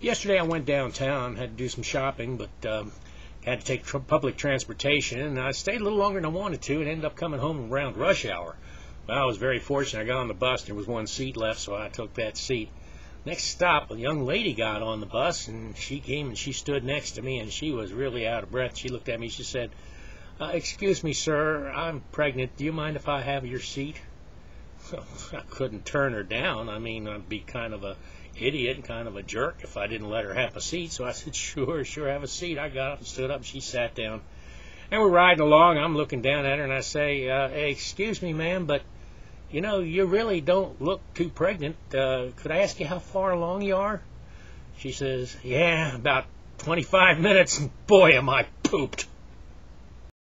yesterday I went downtown, had to do some shopping, but um, had to take tr- public transportation, and I stayed a little longer than I wanted to, and ended up coming home around rush hour. Well, I was very fortunate. I got on the bus. There was one seat left, so I took that seat. Next stop, a young lady got on the bus, and she came and she stood next to me, and she was really out of breath. She looked at me. She said, uh, "Excuse me, sir. I'm pregnant. Do you mind if I have your seat?" I couldn't turn her down. I mean, I'd be kind of a idiot and kind of a jerk if I didn't let her have a seat. So I said, sure, sure, have a seat. I got up and stood up, and she sat down. And we're riding along. I'm looking down at her, and I say, uh, hey, excuse me, ma'am, but, you know, you really don't look too pregnant. Uh, could I ask you how far along you are? She says, yeah, about 25 minutes, boy, am I pooped.